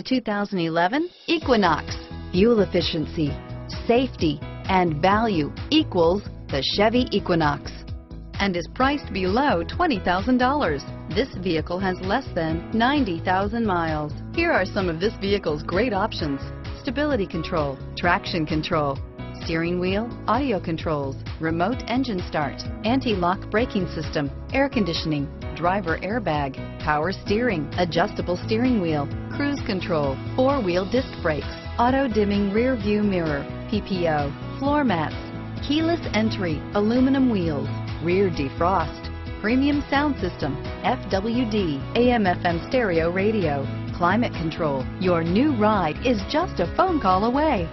The 2011 Equinox. Fuel efficiency, safety, and value equals the Chevy Equinox and is priced below $20,000. This vehicle has less than 90,000 miles. Here are some of this vehicle's great options. Stability control, traction control, steering wheel, audio controls, remote engine start, anti-lock braking system, air conditioning, driver airbag, power steering, adjustable steering wheel, cruise control, four-wheel disc brakes, auto-dimming rear view mirror, PPO, floor mats, keyless entry, aluminum wheels, rear defrost, premium sound system, FWD, AM FM stereo radio, climate control. Your new ride is just a phone call away.